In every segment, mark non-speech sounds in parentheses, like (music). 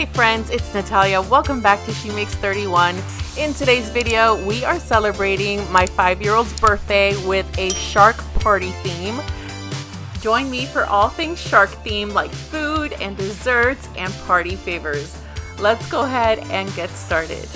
Hey friends, it's Natalia. Welcome back to She Makes 31. In today's video, we are celebrating my five-year-old's birthday with a shark party theme. Join me for all things shark themed like food and desserts and party favors. Let's go ahead and get started.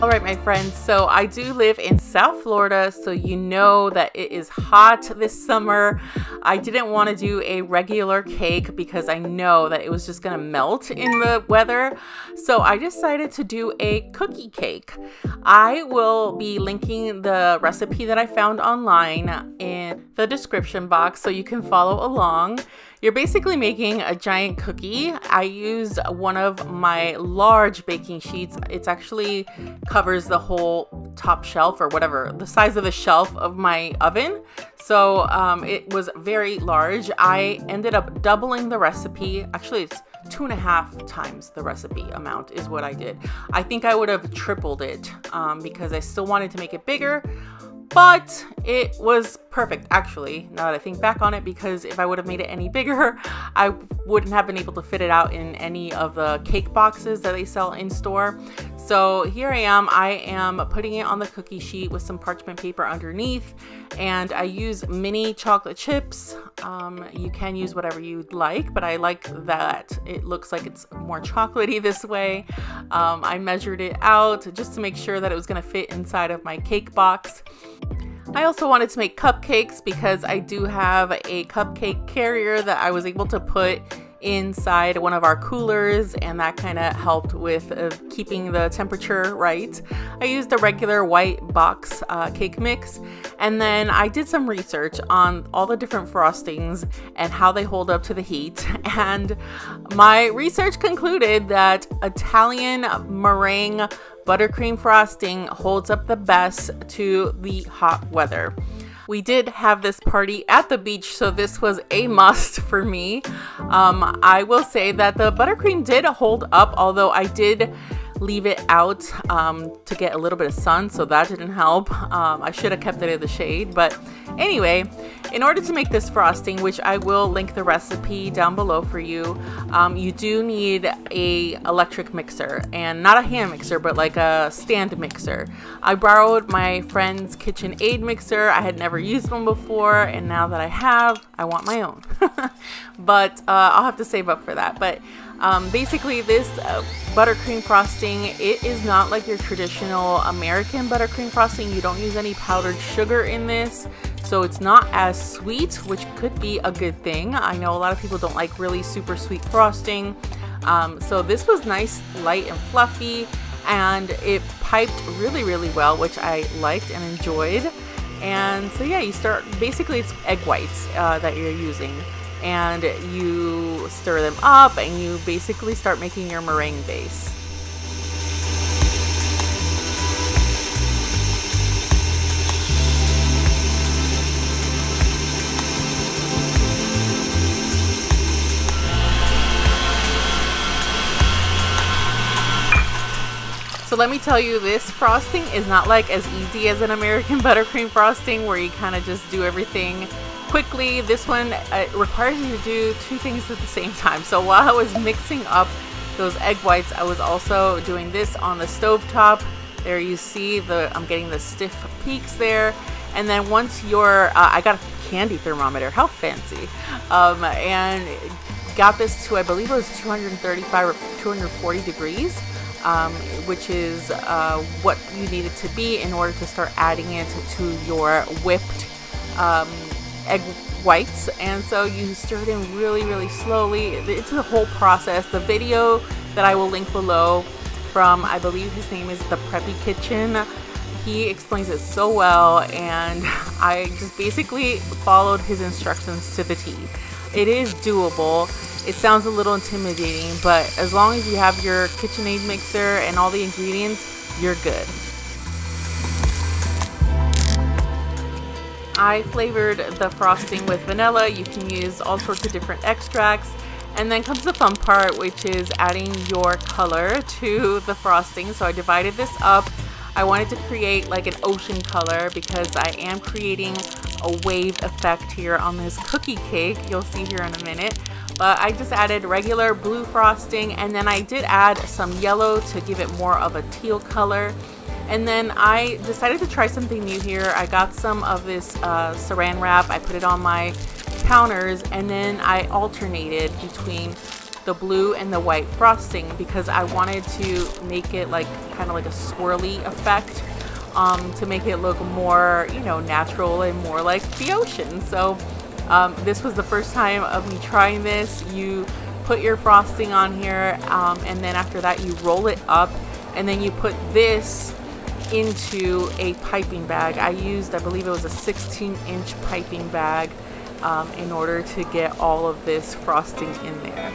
All right, my friends. So I do live in South Florida, so you know that it is hot this summer. I didn't want to do a regular cake because I know that it was just going to melt in the weather. So I decided to do a cookie cake. I will be linking the recipe that I found online in the description box so you can follow along. You're basically making a giant cookie. I used one of my large baking sheets. It's actually covers the whole top shelf or whatever, the size of the shelf of my oven. So um, it was very large. I ended up doubling the recipe. Actually, it's two and a half times the recipe amount is what I did. I think I would have tripled it um, because I still wanted to make it bigger but it was perfect actually now that I think back on it because if I would have made it any bigger (laughs) I wouldn't have been able to fit it out in any of the cake boxes that they sell in store. So here I am. I am putting it on the cookie sheet with some parchment paper underneath and I use mini chocolate chips. Um, you can use whatever you'd like but I like that. It looks like it's more chocolatey (laughs) this way. Um, I measured it out just to make sure that it was going to fit inside of my cake box I also wanted to make cupcakes because I do have a cupcake carrier that I was able to put inside one of our coolers and that kind of helped with uh, keeping the temperature right. I used a regular white box uh, cake mix and then I did some research on all the different frostings and how they hold up to the heat (laughs) and my research concluded that Italian meringue buttercream frosting holds up the best to the hot weather. We did have this party at the beach, so this was a must (laughs) for me. Um, I will say that the buttercream did hold up, although I did leave it out um, to get a little bit of sun, so that didn't help. Um, I should have kept it in the shade, but anyway, in order to make this frosting, which I will link the recipe down below for you, um, you do need a electric mixer, and not a hand mixer, but like a stand mixer. I borrowed my friend's KitchenAid mixer. I had never used one before, and now that I have, I want my own. (laughs) but uh, I'll have to save up for that. But um, basically, this uh, buttercream frosting, it is not like your traditional American buttercream frosting. You don't use any powdered sugar in this, so it's not as sweet, which could be a good thing. I know a lot of people don't like really super sweet frosting. Um, so this was nice, light and fluffy, and it piped really, really well, which I liked and enjoyed. And so yeah, you start, basically it's egg whites uh, that you're using and you stir them up and you basically start making your meringue base. So let me tell you, this frosting is not like as easy as an American (laughs) buttercream frosting where you kind of just do everything quickly. This one uh, requires you to do two things at the same time. So while I was mixing up those egg whites, I was also doing this on the stove top. There you see the I'm getting the stiff peaks there. And then once you're, uh, I got a candy thermometer, how fancy, um, and got this to I believe it was 235 or 240 degrees. Um, which is uh, what you need it to be in order to start adding it to your whipped um, egg whites and so you stir it in really really slowly. It's the whole process. The video that I will link below from I believe his name is the preppy kitchen. He explains it so well and (laughs) I just basically followed his instructions to the T. It is doable. It sounds a little intimidating but as long as you have your KitchenAid mixer and all the ingredients you're good I flavored the frosting with vanilla. You can use all sorts of different extracts. And then comes the fun part, which is adding your color to the frosting. So I divided this up. I wanted to create like an ocean color because I am creating a wave effect here on this cookie cake. You'll see here in a minute. But I just added regular blue frosting and then I did add some yellow to give it more of a teal color. And then I decided to try something new here. I got some of this uh, saran wrap. I put it on my counters and then I alternated between the blue and the white frosting because I wanted to make it like kind of like a swirly effect um, to make it look more, you know, natural and more like the ocean. So um, this was the first time of me trying this. You put your frosting on here um, and then after that you roll it up and then you put this into a piping bag. I used, I believe it was a 16 inch piping bag um, in order to get all of this frosting in there.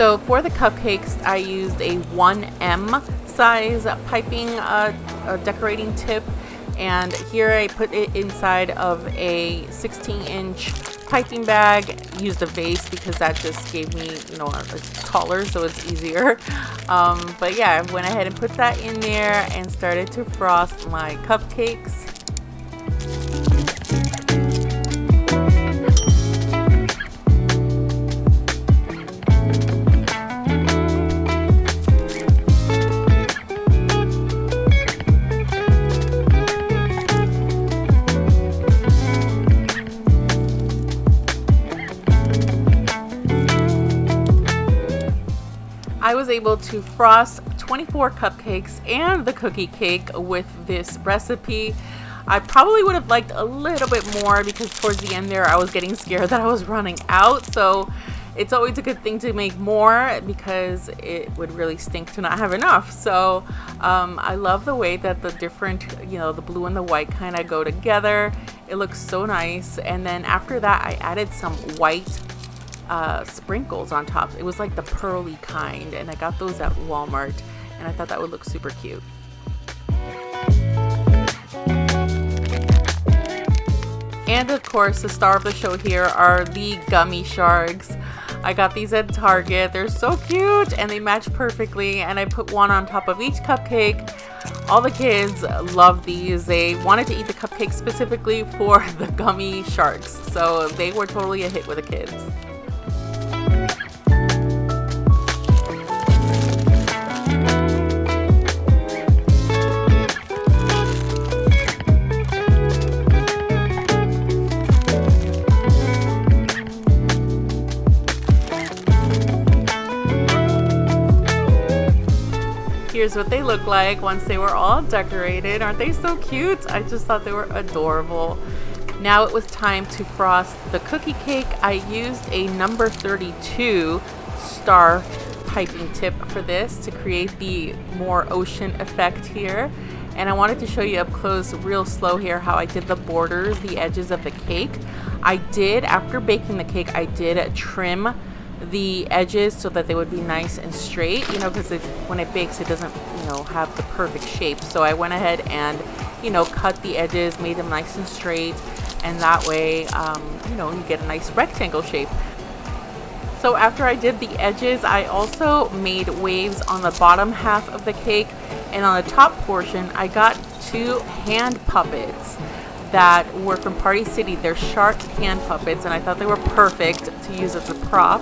So for the cupcakes, I used a 1M size piping uh, decorating tip. And here I put it inside of a 16 inch piping bag. Used a vase because that just gave me, you know, it's taller so it's easier. (laughs) Um, but yeah, I went ahead and put that in there and started to frost my cupcakes. Able to frost 24 cupcakes and the cookie cake with this recipe. I probably would have liked a little bit more because towards the end there I was getting scared that I was running out. So it's always a good thing to make more because it would really stink to not have enough. So um, I love the way that the different, you know, the blue and the white kind of go together. It looks so nice. And then after that I added some white uh, sprinkles on top. It was like the pearly kind, and I got those at Walmart, and I thought that would look super cute. And of course, the star of the show here are the gummy sharks. I got these at Target. They're so cute and they match perfectly. And I put one on top of each cupcake. All the kids love these. They wanted to eat the cupcake specifically for (laughs) the gummy sharks. So they were totally a hit with the kids. Here's what they look like once they were all decorated. Aren't they so cute? I just thought they were adorable. Now it was time to frost the cookie cake. I used a number 32 star piping tip for this to create the more ocean effect here. And I wanted to show you up close real slow here how I did the borders, the edges of the cake. I did, after baking the cake, I did trim the edges so that they would be nice and straight, you know, because when it bakes, it doesn't, you know, have the perfect shape. So I went ahead and, you know, cut the edges, made them nice and straight, and that way, um, you know, you get a nice rectangle shape. So after I did the edges, I also made waves on the bottom half of the cake, and on the top portion, I got two hand puppets that were from Party City. They're shark hand puppets, and I thought they were perfect to use as a prop.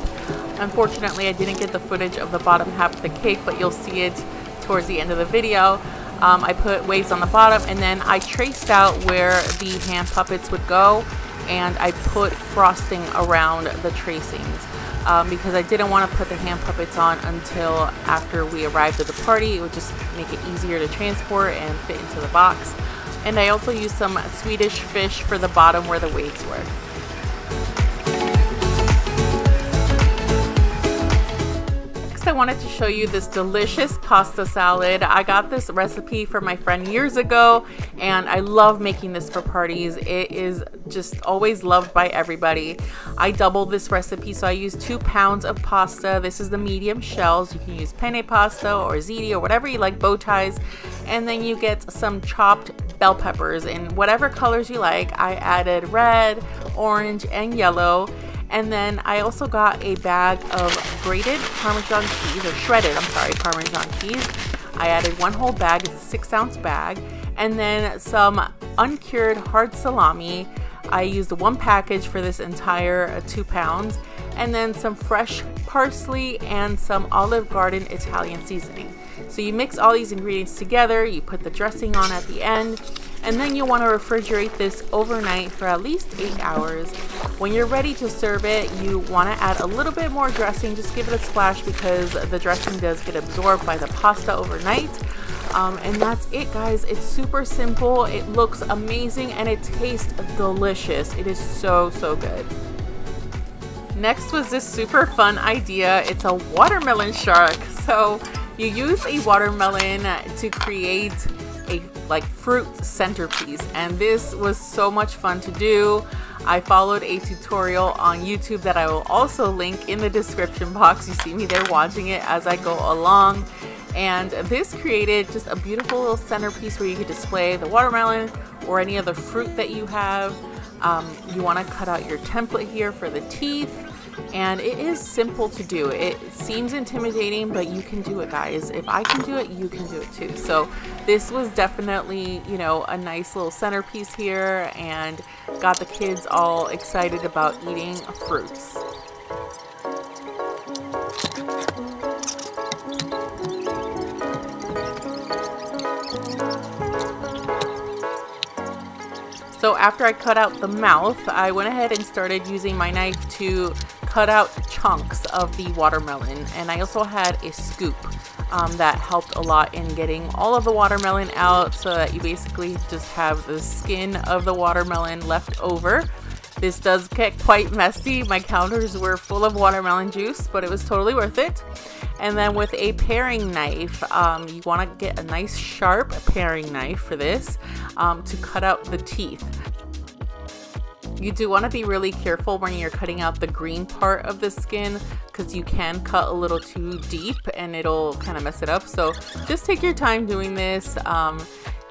Unfortunately, I didn't get the footage of the bottom half of the cake, but you'll see it towards the end of the video. Um, I put waves on the bottom, and then I traced out where the hand puppets would go, and I put frosting around the tracings. Um, because I didn't want to put the hand puppets on until after we arrived at the party. It would just make it easier to transport and fit into the box. And I also used some Swedish fish for the bottom where the waves were. Next I wanted to show you this delicious pasta salad. I got this recipe from my friend years ago and I love making this for parties. It is just always loved by everybody. I doubled this recipe so I used two pounds of pasta. This is the medium shells. You can use penne pasta or ziti or whatever you like, bow ties. And then you get some chopped bell peppers in whatever colors you like. I added red, orange, and yellow. And then I also got a bag of grated Parmesan cheese, or shredded, I'm sorry, Parmesan cheese. I added one whole bag, it's a six ounce bag. And then some uncured hard salami. I used one package for this entire two pounds. And then some fresh parsley and some Olive Garden Italian seasoning. So you mix all these ingredients together, you put the dressing on at the end, and then you want to refrigerate this overnight for at least 8 hours. When you're ready to serve it, you want to add a little bit more dressing, just give it a splash because the dressing does get absorbed by the pasta overnight. Um, and that's it guys it's super simple it looks amazing and it tastes delicious it is so so good next was this super fun idea it's a watermelon shark so you use a watermelon to create a like fruit centerpiece and this was so much fun to do. I followed a tutorial on YouTube that I will also link in the description box. You see me there watching it as I go along. And this created just a beautiful little centerpiece where you could display the watermelon or any other fruit that you have. Um, you want to cut out your template here for the teeth and it is simple to do. It seems intimidating, but you can do it, guys. If I can do it, you can do it too. So this was definitely, you know, a nice little centerpiece here and got the kids all excited about eating fruits. So after I cut out the mouth, I went ahead and started using my knife to cut out chunks of the watermelon and I also had a scoop um, that helped a lot in getting all of the watermelon out so that you basically just have the skin of the watermelon left over. This does get quite messy. My counters were full of watermelon juice, but it was totally worth it. And then with a paring knife, um, you want to get a nice sharp paring knife for this um, to cut out the teeth. You do want to be really careful when you're cutting out the green part of the skin because you can cut a little too deep and it'll kind of mess it up. So just take your time doing this um,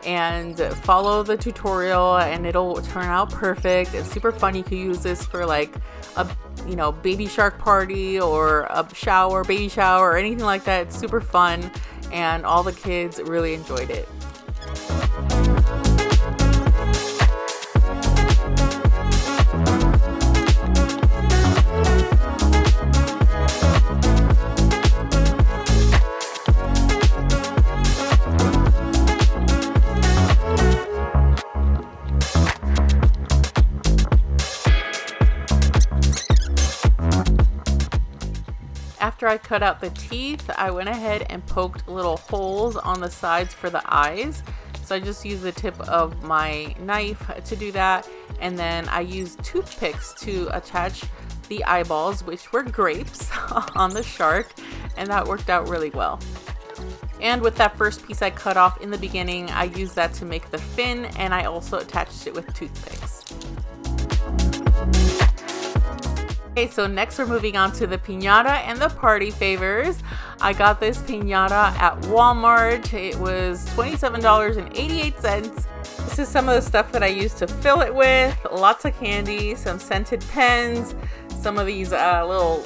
and follow the tutorial and it'll turn out perfect. It's super fun. You could use this for like a you know baby shark party or a shower, baby shower or anything like that. It's super fun and all the kids really enjoyed it. I cut out the teeth, I went ahead and poked little holes on the sides for the eyes. So I just used the tip of my knife to do that. And then I used toothpicks to attach the eyeballs, which were grapes, (laughs) on the shark. And that worked out really well. And with that first piece I cut off in the beginning, I used that to make the fin and I also attached it with toothpicks. Okay, so next we're moving on to the pinata and the party favors. I got this pinata at Walmart. It was $27.88. This is some of the stuff that I used to fill it with. Lots of candy, some scented pens, some of these uh, little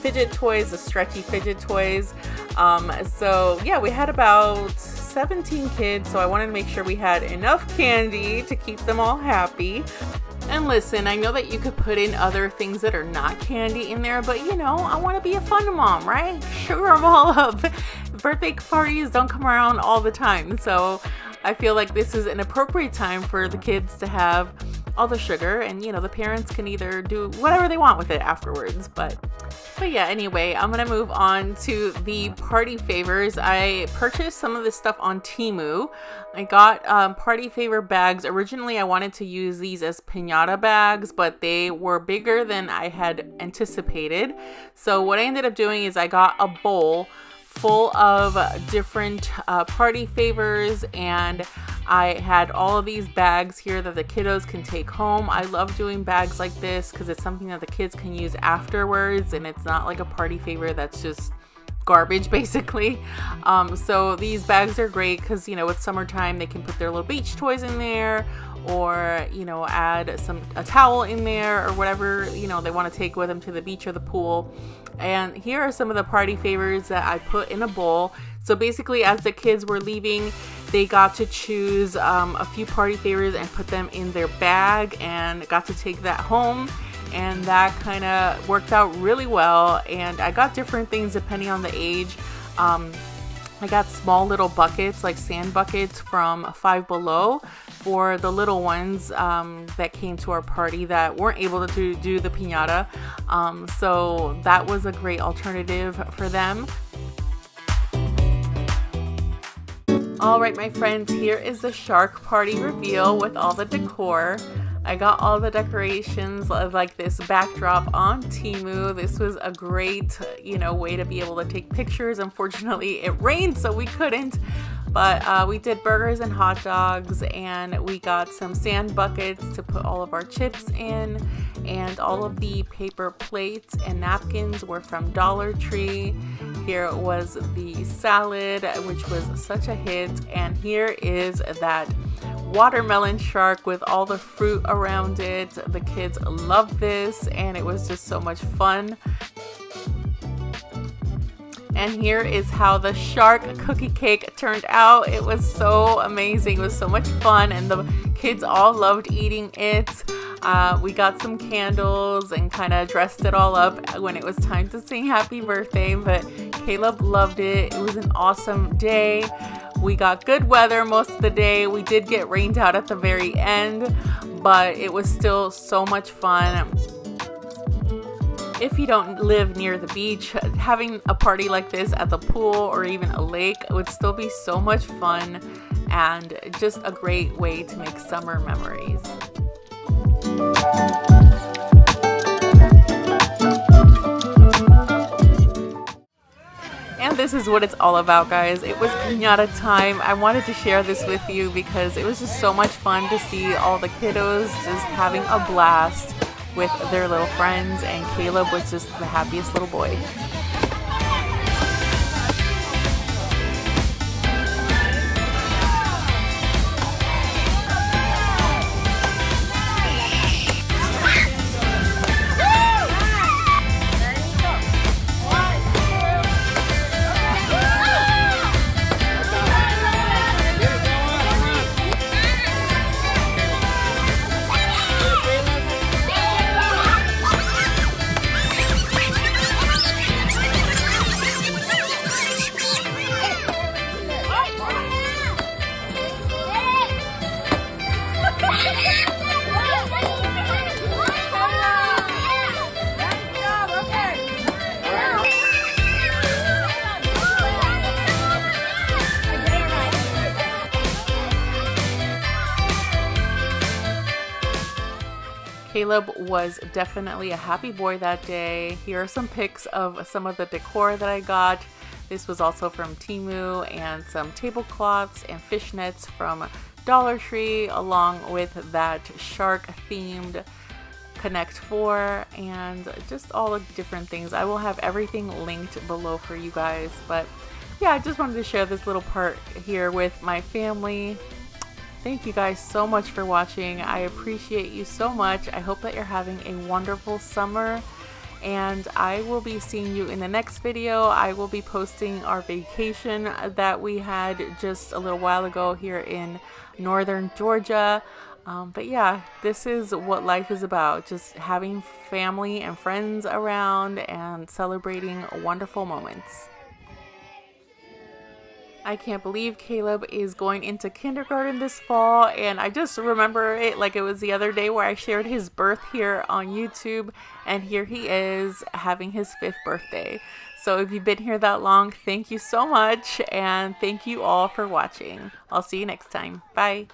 fidget toys, the stretchy fidget toys. Um, so yeah, we had about 17 kids, so I wanted to make sure we had enough candy to keep them all happy. And listen, I know that you could put in other things that are not candy in there, but you know, I want to be a fun mom, right? (laughs) Sugar them all up. Birthday parties don't come around all the time. So I feel like this is an appropriate time for the kids to have all the sugar and you know the parents can either do whatever they want with it afterwards but but yeah anyway i'm gonna move on to the party favors. I purchased some of this stuff on Temu. I got um, party favor bags. Originally i wanted to use these as piñata bags but they were bigger than i had anticipated. So what i ended up doing is i got a bowl full of different uh, party favors and I had all of these bags here that the kiddos can take home. I love doing bags like this because it's something that the kids can use afterwards and it's not like a party favor that's just garbage (laughs) basically. Um, so these bags are great because you know it's summertime they can put their little beach toys in there or you know add some a towel in there or whatever you know they want to take with them to the beach or the pool. And here are some of the party favors that I put in a bowl. So basically as the kids were leaving they got to choose um, a few party favors and put them in their bag and got to take that home and that kind of worked out really well and I got different things depending on the age. Um, I got small little buckets like sand buckets from Five Below for the little ones um, that came to our party that weren't able to do, the piñata um, so that was a great alternative for them. All right, my friends, here is the shark party reveal with all the decor. I got all the decorations of like this backdrop on Temu. This was a great, you know, way to be able to take pictures. Unfortunately, (laughs) it rained, so we couldn't. But uh, we did burgers and hot dogs, and we got some sand buckets to put all of our chips in. And all of the paper plates and napkins were from Dollar Tree. Here was the salad, which was such a hit. And here is that watermelon shark with all the fruit around it. The kids loved this and it was just so much fun. And here is how the shark cookie cake turned out. It was so amazing. It was so much fun and the kids all loved eating it. Uh, we got some candles and kind of dressed it all up when it was time to sing happy birthday. But Caleb loved it. It was an awesome day. We got good weather most of the day. We did get rained out at the very end, but it was still so much fun if you don't live near the beach, having a party like this at the pool or even a lake would still be so much fun and just a great way to make summer memories. And this is what it's all about, guys. It was pinata time. I wanted to share this with you because it was just so much fun to see all the kiddos just having a blast with their little friends, and Caleb was just the happiest little boy. Caleb was definitely a happy boy that day. Here are some pics of some of the decor that I got. This was also from Temu and some tablecloths and fishnets from Dollar Tree along with that shark themed Connect 4 and just all the different things. I will have everything linked below for you guys. But yeah, I just wanted to share this little part here with my family. Thank you guys so much for watching. I appreciate you so much. I hope that you're having a wonderful summer and I will be seeing you in the next video. I will be posting our vacation that we had just a little while ago here in northern Georgia. Um, but yeah, this is what life is about just having family and friends around and celebrating wonderful moments. I can't believe Caleb is going into kindergarten this fall, and I just remember it like it was the other day where I shared his birth here on YouTube, and here he is having his fifth birthday. So if you've been here that long, thank you so much, and thank you all for watching. I'll see you next time. Bye.